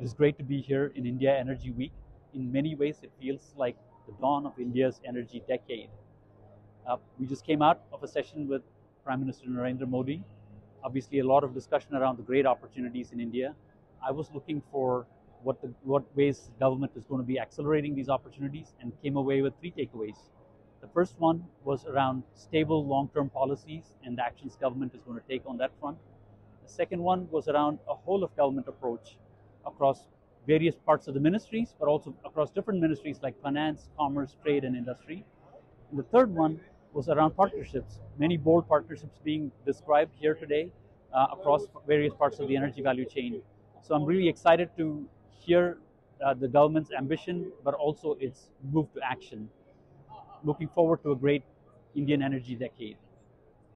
It is great to be here in India Energy Week. In many ways, it feels like the dawn of India's energy decade. Uh, we just came out of a session with Prime Minister Narendra Modi. Obviously, a lot of discussion around the great opportunities in India. I was looking for what the, what ways government is going to be accelerating these opportunities and came away with three takeaways. The first one was around stable long-term policies and the actions government is going to take on that front. The second one was around a whole of government approach across various parts of the ministries, but also across different ministries like finance, commerce, trade, and industry. And the third one was around partnerships, many bold partnerships being described here today uh, across various parts of the energy value chain. So I'm really excited to hear uh, the government's ambition, but also its move to action. Looking forward to a great Indian energy decade.